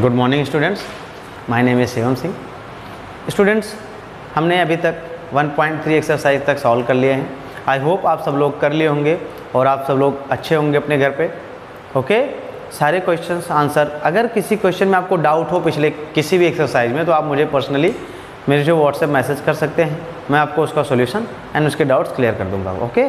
Good morning students my name is Shivam Singh students हमने अभी तक 1.3 एक्सरसाइज तक सॉल्व कर लिए हैं। आई होप आप सब लोग कर लिए होंगे और आप सब लोग अच्छे होंगे अपने घर पे। ओके सारे क्वेश्चंस आंसर अगर किसी क्वेश्चन में आपको डाउट हो पिछले किसी भी एक्सरसाइज में तो आप मुझे पर्सनली मेरे जो व्हाट्सएप मैसेज कर सकते हैं, मैं आपको उसका सॉल्यूशन एंड उसके डाउट्स क्लियर कर दूँगा ओके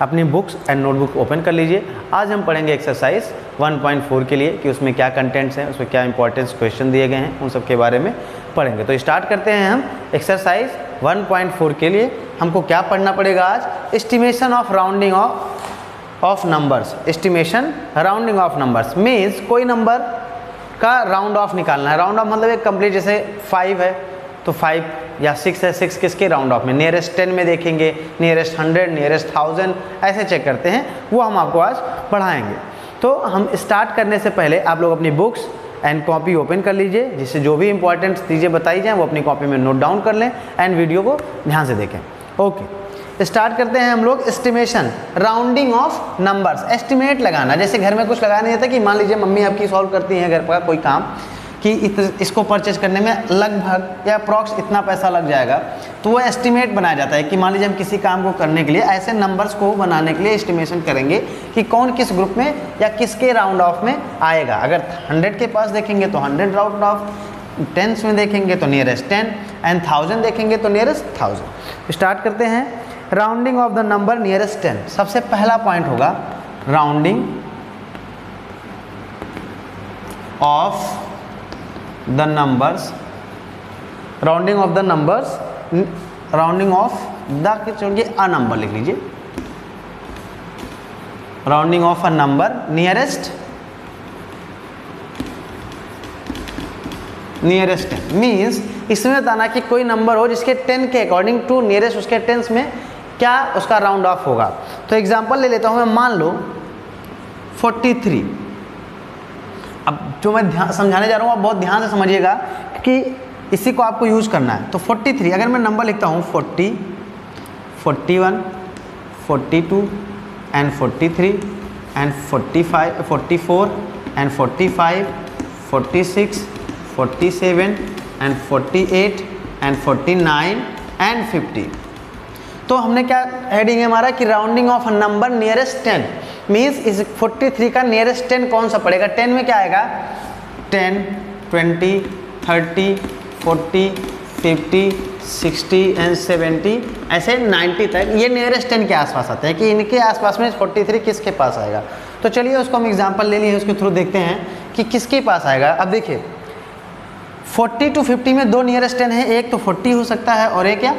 अपनी बुक्स एंड नोटबुक ओपन कर लीजिए। आज हम पढ़ेंगे एक्सरसाइज 1.4 के लिए कि उसमें क्या कंटेंट्स हैं, उसमें क्या इंपॉर्टेंस क्वेश्चन दिए गए हैं, उन सब के बारे में पढ़ेंगे। तो स्टार्ट करते हैं हम एक्सरसाइज 1.4 के लिए। हमको क्या पढ़ना पड़ेगा आज? Estimation of rounding off of numbers estimation rounding off numbers means कोई नंबर का राउंड ऑफ़ निकालना है। राउंड ऑफ़ मतलब एक कंप्लीट जैसे फाइव है। तो फाइव या सिक्स है सिक्स किसके राउंड ऑफ़ में? नियरेस्ट टेन में देखेंगे नियरेस्ट हंड्रेड नियरेस्ट थाउज़ेंड ऐसे चेक करते हैं। वो हम आपको आज पढ़ाएँगे तो हम स्टार्ट करने से पहले आप लोग अपनी बुक्स एंड कॉपी ओपन कर लीजिए, जिससे जो भी इंपॉर्टेंट चीज़ें बताई जाएँ, वो अपनी कॉपी में नोट डाउन कर लें एंड वीडियो को ध्यान से देखें। ओके स्टार्ट करते हैं हम लोग estimation rounding off numbers estimate लगाना। जैसे घर में कुछ लगाया नहीं जाता कि मान लीजिए मम्मी आपकी सॉल्व करती हैं, घर पर कोई काम। कि इत, इसको परचेज करने में लगभग या अप्रॉक्स इतना पैसा लग जाएगा तो वो एस्टिमेट बनाया जाता है कि मान लीजिए हम किसी काम को करने के लिए ऐसे नंबर्स को बनाने के लिए एस्टिमेशन करेंगे कि कौन किस ग्रुप में या किसके राउंड ऑफ़ में आएगा। अगर हंड्रेड के पास देखेंगे तो हंड्रेड राउंड ऑफ़ टेंस में देखेंगे तो नियरेस्ट टेन एंड थाउज़ेंड देखेंगे तो नियरेस्ट थाउज़ेंड स्टार्ट करते हैं। Rounding off the number nearest ten सबसे पहला पॉइंट होगा rounding off the numbers rounding off the numbers rounding off the चलिए अ नंबर लिख लीजिए। Rounding off a number nearest nearest means इसमें बताना कि कोई नंबर हो जिसके टेन के अकॉर्डिंग टू नियरेस्ट उसके टेंस में क्या उसका राउंड ऑफ़ होगा। तो एग्जांपल ले लेता हूँ मैं, मान लो 43 अब जो मैं ध्यान समझाने जा रहा हूँ आप बहुत ध्यान से समझिएगा कि इसी को आपको यूज़ करना है। तो 43 अगर मैं नंबर लिखता हूँ 40, 41, 42 and 43 and 45, 44 and 45, 46, 47 and 48 and 49 and 50 तो हमने क्या हेडिंग है हमारा कि rounding off number nearest ten means इस 43 का नियरेस्ट टेन कौन सा पड़ेगा? टेन में क्या आएगा? 10, 20, 30, 40, 50, 60 एंड 70 ऐसे 90 तक। ये नियरेस्ट टेन के आसपास आते हैं कि इनके आसपास में 43 किसके पास आएगा? तो चलिए उसको हम एग्जांपल ले लिए उसके थ्रू देखते हैं कि किसके पास आएगा। अब देखिए 40 टू 50 में दो नियरेस्ट टेन है एक तो 40 हो सकता है और एक क्या?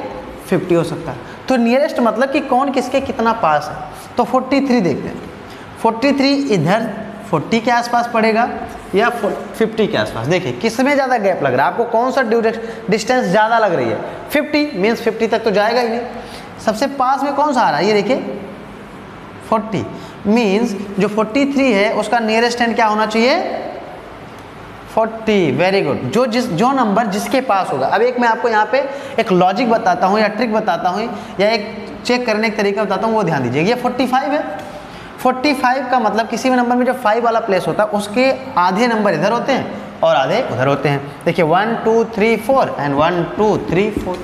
50 हो सकता है। तो नियरेस्ट मतलब कि कौन किसके कितना पास है? तो 43 देखते हैं। 43 इधर 40 के आसपास पड़ेगा या 50 के आसपास? देखिए किसमें ज़्यादा गैप लग रहा है? आपको कौन सा डिस्टेंस ज़्यादा लग रही है? 50 मीन्स 50 तक तो जाएगा ही नहीं। सबसे पास में कौन सा आ रहा है? ये देखिए 40 मीन्स जो 43 है, उसका नियरेस्ट एंड क्या होना चाहिए? 40 वेरी गुड जो जिस, जो नंबर जिसके पास होगा। अब एक मैं आपको यहाँ पे एक लॉजिक बताता हूँ या ट्रिक बताता हूँ या एक चेक करने का तरीका बताता हूँ, वो ध्यान दीजिए। ये 45 है। 45 का मतलब किसी भी नंबर में जो फाइव वाला प्लेस होता है, उसके आधे नंबर इधर होते हैं और आधे उधर होते हैं। देखिए one two three four and one two three four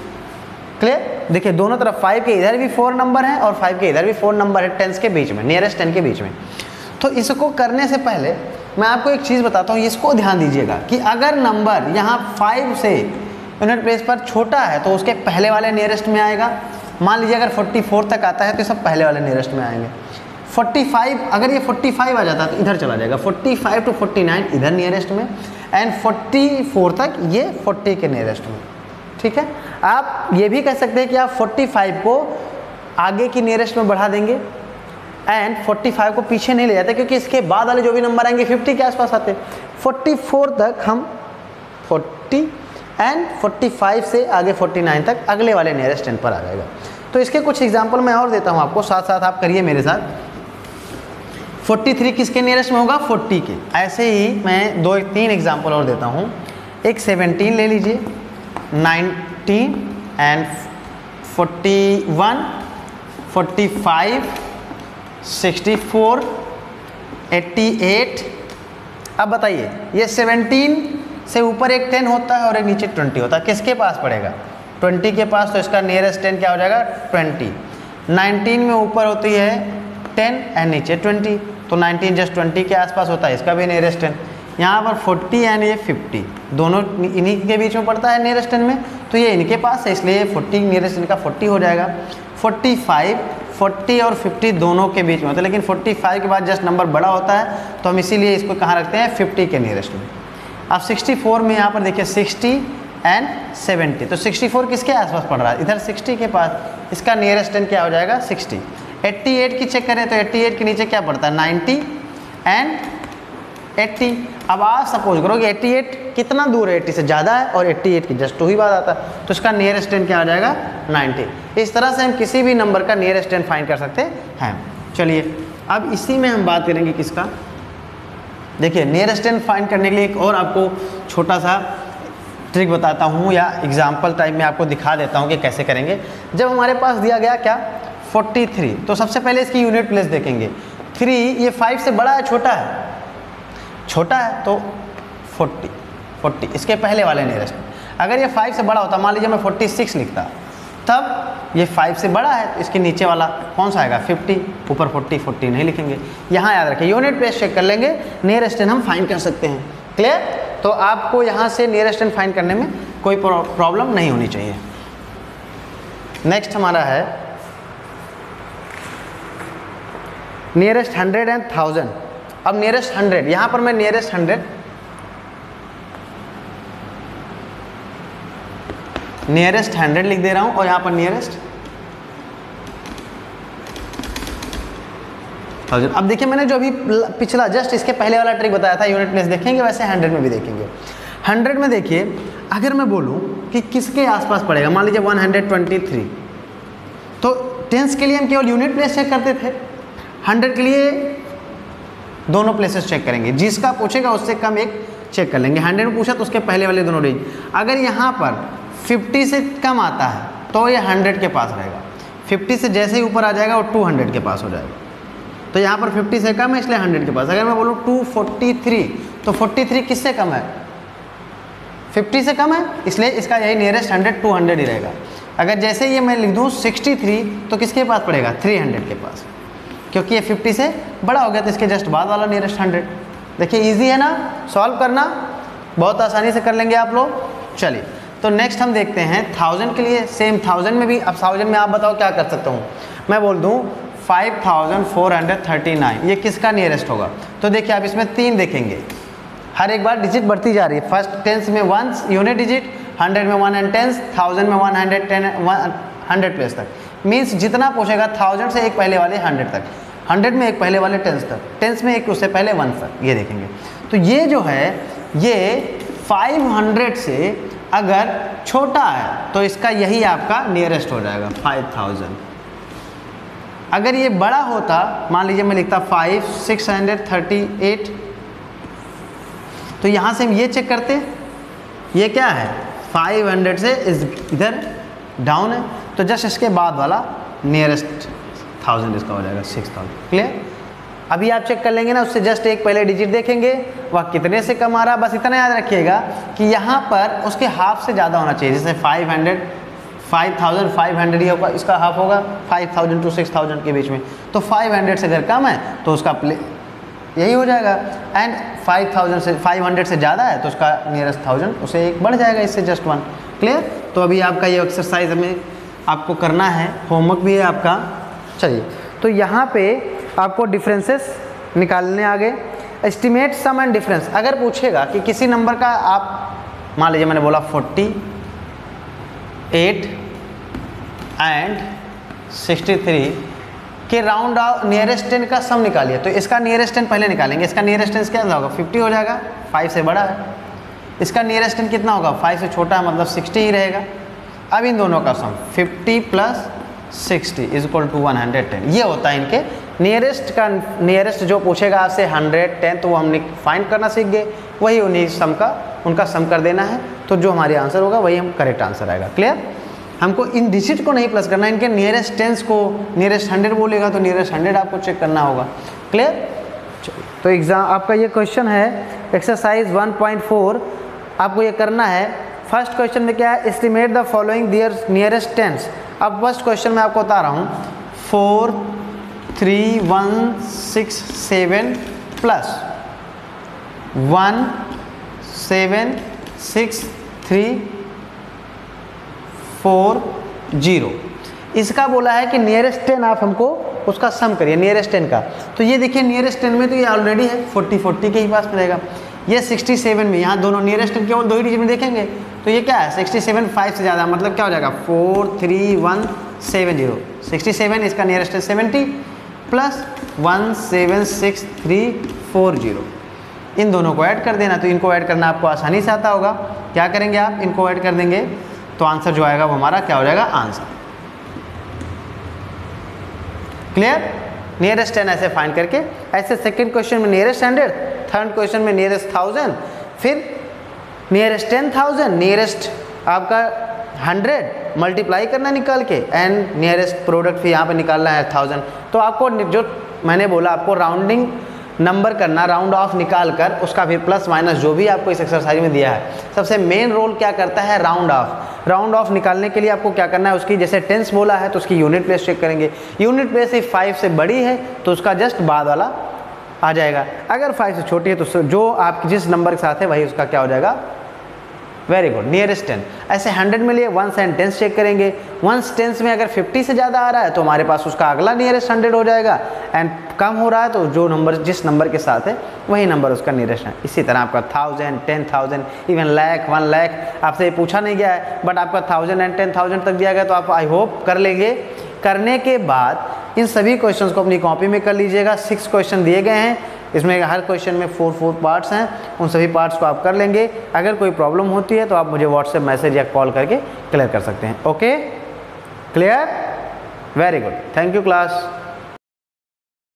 clear देखिए, दोनों तरफ़ फाइव के इधर भी फोर नंबर हैं और फाइव के इधर भी फोर नंबर है टेंस के बीच में नियरेस्ट टेन के बीच में। तो इसको करने से पहले मैं आपको एक चीज़ बताता हूँ इसको ध्यान दीजिएगा कि अगर नंबर यहाँ फाइव से यूनिट प्लेस पर छोटा है तो उसके पहले वाले नियरेस्ट में आएगा। मान लीजिए अगर 44 तक आता है तो सब पहले वाले नियरेस्ट में आएँगे। 45 अगर ये 45 आ जाता है तो इधर चला जाएगा। 45 टू 49 इधर नियरेस्ट में एंड 44 तक ये 40 के नियरेस्ट में। ठीक है? आप ये भी कह सकते हैं कि आप 45 को आगे की नियरेस्ट में बढ़ा देंगे। एंड 45 को पीछे नहीं ले जाते क्योंकि इसके बाद वाले जो भी नंबर आएँगे 50 के आसपास आते हैं। 44 तक हम 40 एंड 45 से आगे 49 तक अगले वाले नियरेस्ट टेन पर आ जाएगा। तो इसके कुछ एग्जांपल मैं और देता हूँ आपको साथ साथ आप करिए मेरे साथ। 43 किसके नियरेस्ट में होगा? 40 के। ऐसे ही मैं दो, तीन एग्ज़ाम्पल और देता हूँ। एक 17 ले लीजिए 19 एंड 41 45 64 88 अब बताइए, ये 17 से ऊपर एक टेन होता है और एक नीचे ट्वेंटी होता है। किसके पास पड़ेगा? ट्वेंटी के पास तो इसका नियरेस्ट टेन क्या हो जाएगा? ट्वेंटी। नाइनटीन में ऊपर होती है टेन एंड नीचे ट्वेंटी। तो नाइनटीन जस्ट ट्वेंटी के आसपास होता है, इसका भी नियरेस्ट टेन। यहाँ पर फोर्टी एंड ये फिफ्टी। दोनों इन्हीं के बीच में पड़ता है नियरेस्ट टेन में। तो ये इनके पास है, इसलिए फोर्टी नियरेस्ट इनका फोर्टी हो जाएगा। फोर्टी फाइव फोर्टी और फिफ्टी दोनों के बीच में होता है, लेकिन फोर्टी फाइव के बाद जस्ट नंबर बड़ा होता है तो हम इसीलिए इसको कहाँ रखते हैं? फिफ्टी के नियरेस्ट में। अब सिक्सटी फोर में यहाँ पर देखिए, सिक्सटी एंड सेवेंटी। तो सिक्सटी फोर किसके आसपास पड़ रहा है? इधर सिक्सटी के पास, इसका नियरेस्ट टेन क्या हो जाएगा? सिक्सटी। एट्टी एट की चेक करें तो एट्टी एट के नीचे क्या पड़ता है? नाइन्टी एंड 80 अब आप सपोज़ करो कि 88 कितना दूर है? 80 से ज़्यादा है और 88 की जस्ट टू ही बात आता है। तो इसका नियरेस्ट टेन क्या आ जाएगा? 90 इस तरह से हम किसी भी नंबर का नियरेस्ट टेन फाइंड कर सकते हैं। चलिए, अब इसी में हम बात करेंगे किसका? देखिए नियरेस्ट टेन फाइंड करने के लिए एक और आपको छोटा सा ट्रिक बताता हूँ या एग्ज़ाम्पल टाइप में आपको दिखा देता हूँ कि कैसे करेंगे। जब हमारे पास दिया गया क्या? 43 तो सबसे पहले इसकी यूनिट प्लेस देखेंगे। 3 ये 5 से बड़ा है, छोटा है। छोटा है तो 40 40 इसके पहले वाले नियरेस्ट अगर ये 5 से बड़ा होता, मान लीजिए मैं 46 लिखता, तब ये 5 से बड़ा है तो इसके नीचे वाला कौन सा आएगा? 50 ऊपर 40 40 नहीं लिखेंगे। यहाँ याद रखें यूनिट प्लेस चेक कर लेंगे नियरेस्ट हम फाइंड कर सकते हैं। क्लियर तो आपको यहाँ से नियरेस्ट फाइंड करने में कोई प्रॉब्लम नहीं होनी चाहिए। नेक्स्ट हमारा है नियरेस्ट हंड्रेड एंड थाउज़ेंड अब नियरेस्ट हंड्रेड यहाँ पर मैं नियरेस्ट हंड्रेड नियरेस्ट हंड्रेड लिख दे रहा हूँ और यहाँ पर नियरेस्ट थाउज़ेंड अब देखिए मैंने जो अभी पिछला जस्ट इसके पहले वाला ट्रिक बताया था यूनिट प्लेस देखेंगे, वैसे हंड्रेड में भी देखेंगे। हंड्रेड में देखिए, अगर मैं बोलूँ कि किसके आसपास पड़ेगा, मान लीजिए वन हंड्रेड ट्वेंटी थ्री तो टेंस के लिए हम केवल यूनिट प्लेस चेक करते थे। हंड्रेड के लिए दोनों प्लेसेस चेक करेंगे। जिसका पूछेगा उससे कम एक चेक कर लेंगे। हंड्रेड में पूछा तो उसके पहले वाले दोनों रेंज अगर यहाँ पर 50 से कम आता है तो ये 100 के पास रहेगा। 50 से जैसे ही ऊपर आ जाएगा, वो 200 के पास हो जाएगा। तो यहाँ पर 50 से कम है, इसलिए 100 के पास। अगर मैं बोलूँ 243 तो 43 किससे कम है? 50 से कम है, इसलिए इसका यही नियरेस्ट 100 200 ही रहेगा। अगर जैसे ये मैं लिख दूँ 63 तो किसके पास पड़ेगा? 300 के पास। क्योंकि ये 50 से बड़ा हो गया तो इसके जस्ट बाद वाला नियरेस्ट 100 देखिए इजी है ना? सॉल्व करना। बहुत आसानी से कर लेंगे आप लोग। चलिए तो नेक्स्ट हम देखते हैं थाउज़ेंड के लिए। सेम थाउज़ेंड में भी, अब थाउज़ेंड में आप बताओ क्या कर सकता हूँ। मैं बोल दूँ 5439 ये किसका नियरेस्ट होगा? तो देखिए, आप इसमें तीन देखेंगे। हर एक बार डिजिट बढ़ती जा रही है। फ़र्स्ट टेंस में वन यूनिट डिजिट हंड्रेड में वन एंड टेंस थाउज़ेंड में one hundred ten hundred place तक। मीन्स जितना पूछेगा थाउज़ेंड से एक पहले वाले हंड्रेड तक। हंड्रेड में एक पहले वाले टेंस तक, टेंस में एक उससे पहले वन तक, ये देखेंगे। तो ये जो है, ये 500 से अगर छोटा है तो इसका यही आपका नियरेस्ट हो जाएगा 5000 अगर ये बड़ा होता, मान लीजिए मैं लिखता five, six hundred, thirty eight तो यहाँ से हम ये चेक करते ये क्या है? 500 से इस इधर डाउन है तो जस्ट इसके बाद वाला नियरेस्ट थाउज़ेंड इसका हो जाएगा सिक्स थाउज़ेंड क्लियर अभी आप चेक कर लेंगे ना, उससे जस्ट एक पहले डिजिट देखेंगे। वह, कितने से कम आ रहा बस इतना याद रखिएगा कि यहाँ पर उसके हाफ़ से ज़्यादा होना चाहिए। जैसे five hundred five thousand five hundred ही होगा, इसका हाफ़ होगा five thousand to six thousand के बीच में। तो फाइव हंड्रेड से अगर कम है तो उसका प्ले यही हो जाएगा। एंड फाइव थाउज़ेंड से फाइव हंड्रेड से ज़्यादा है तो उसका नियरेस्ट थाउज़ेंड उसे एक बढ़ जाएगा इससे जस्ट वन क्लियर तो अभी आपका ये एक्सरसाइज हमें आपको करना है। होमवर्क भी है आपका। चलिए तो यहाँ पे आपको डिफरेंसेस निकालने आ गए एस्टिमेट सम एंड डिफरेंस अगर पूछेगा कि किसी नंबर का आप, मान लीजिए मैंने बोला forty eight and sixty three के राउंड नियरेस्ट टेन का सम निकालिए तो इसका नियरेस्ट टेन पहले निकालेंगे। इसका नियरेस्ट टेन क्या होगा? फिफ्टी हो जाएगा। फाइव से बड़ा है। इसका नियरेस्ट टेन कितना होगा? फाइव से छोटा है मतलब सिक्सटी ही रहेगा। अब इन दोनों का sum fifty plus sixty is equal to one hundred ten ये होता है इनके नियरेस्ट का नियरेस्ट जो पूछेगा आपसे हंड्रेड टेन तो वो हमने फाइंड करना सीख गए। वही उन्हीं सम का, उनका सम कर देना है। तो जो हमारे आंसर होगा, वही हम करेक्ट आंसर आएगा। क्लियर हमको इन डिजिट को नहीं प्लस करना, इनके नियरेस्ट टेंस को नियरेस्ट हंड्रेड बोलेगा तो नियरेस्ट हंड्रेड आपको चेक करना होगा। क्लियर तो एग्ज़ाम आपका ये क्वेश्चन है एक्सरसाइज 1.4 आपको ये करना है। फ़र्स्ट क्वेश्चन में क्या है? Estimate the following their nearest tens अब फ़र्स्ट क्वेश्चन में आपको बता रहा हूँ। Four three one six seven plus one seven six three four zero इसका बोला है कि नियरेस्ट टेन आप हमको उसका सम करिए नियरेस्ट टेन का। तो ये देखिए नियरेस्ट टेन में तो ये ऑलरेडी है फोर्टी फोर्टी के ही पास में रहेगा। ये सिक्सटी सेवन में, यहाँ दोनों नियरेस्ट केवल दो ही डिजिट में देखेंगे। तो ये क्या है? सिक्सटी सेवन फाइव से ज़्यादा मतलब क्या हो जाएगा? Four three one seven zero sixty seven इसका नियरेस्ट है seventy plus one seven six three four zero इन दोनों को ऐड कर देना तो इनको ऐड करना आपको आसानी से आता होगा। क्या करेंगे आप? इनको ऐड कर देंगे। तो आंसर जो आएगा वो हमारा क्या हो जाएगा? आंसर क्लियर नियरेस्ट टेन ऐसे फाइंड करके, ऐसे सेकंड क्वेश्चन में नियरेस्ट हंड्रेड थर्ड क्वेश्चन में नियरेस्ट थाउज़ेंड फिर नियरेस्ट टेन थाउज़ेंड नियरेस्ट आपका हंड्रेड मल्टीप्लाई करना निकाल के एंड नियरेस्ट प्रोडक्ट फिर यहाँ पे निकालना है थाउज़ेंड तो आपको जो मैंने बोला, आपको राउंडिंग नंबर करना राउंड ऑफ़ निकाल कर, उसका फिर प्लस माइनस जो भी आपको इस एक्सरसाइज में दिया है. सबसे मेन रोल क्या करता है? राउंड ऑफ़ राउंड ऑफ़ निकालने के लिए आपको क्या करना है? उसकी जैसे टेंस बोला है तो उसकी यूनिट प्लेस चेक करेंगे. यूनिट प्लेस इफ़ फाइव से बड़ी है तो उसका जस्ट बाद वाला आ जाएगा। अगर फाइव से छोटी है तो जो आप जिस नंबर के साथ है, वही उसका क्या हो जाएगा? वेरी गुड नियरेस्ट टेन ऐसे हंड्रेड में लिए वंस एंड टेंस चेक करेंगे। वंस टेंस में अगर फिफ्टी से ज़्यादा आ रहा है तो हमारे पास उसका अगला नियरेस्ट हंड्रेड हो जाएगा। एंड कम हो रहा है तो जो नंबर जिस नंबर के साथ है, वही नंबर उसका नियरेस्ट है। इसी तरह आपका thousand ten thousand even lakh one lakh आपसे ये पूछा नहीं गया है बट आपका थाउज़ेंड एंड टेन थाउज़ेंड तक दिया गया तो आप आई होप कर लेंगे। करने के बाद इन सभी क्वेश्चन को अपनी कॉपी में कर लीजिएगा। सिक्स क्वेश्चन दिए गए हैं। इसमें हर क्वेश्चन में फोर फोर पार्ट्स हैं। उन सभी पार्ट्स को आप कर लेंगे। अगर कोई प्रॉब्लम होती है तो आप मुझे व्हाट्सएप मैसेज या कॉल करके क्लियर कर सकते हैं। Okay clear very good thank you class